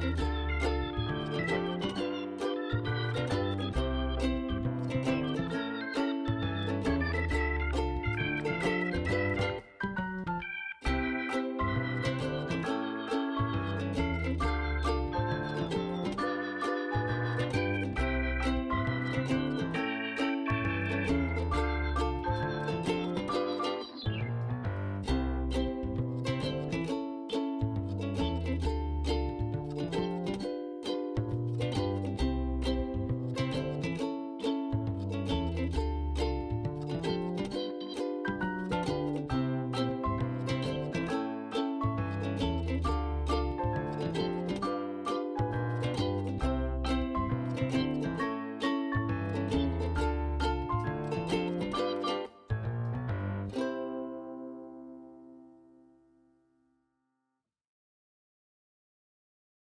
Bye.